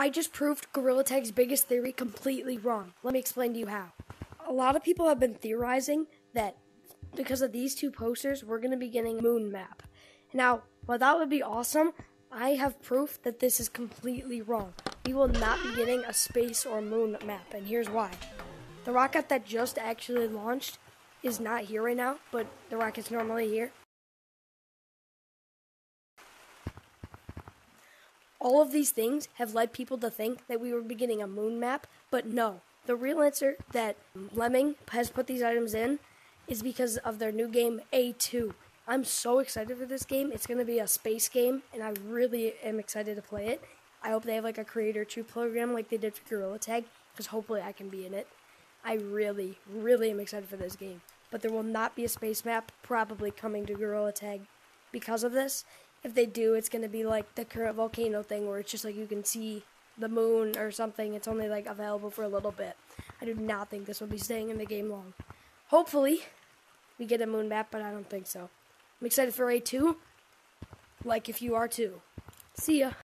I just proved Gorilla Tag's biggest theory completely wrong. Let me explain to you how. A lot of people have been theorizing that because of these two posters, we're going to be getting a moon map. Now, while that would be awesome, I have proof that this is completely wrong. We will not be getting a space or moon map, and here's why. The rocket that just actually launched is not here right now, but the rocket's normally here. All of these things have led people to think that we were beginning a moon map, but no. The real answer that Lemming has put these items in is because of their new game A2. I'm so excited for this game. It's going to be a space game, and I really am excited to play it. I hope they have like a creator 2 program like they did for Gorilla Tag, because hopefully I can be in it. I really, really am excited for this game. But there will not be a space map probably coming to Gorilla Tag because of this if they do, it's to be like the current volcano thing where it's just like you can see the moon or something. It's only like available for a little bit. I do not think this will be staying in the game long. Hopefully, we get a moon map, but I don't think so. I'm excited for A2, like if you are too. See ya.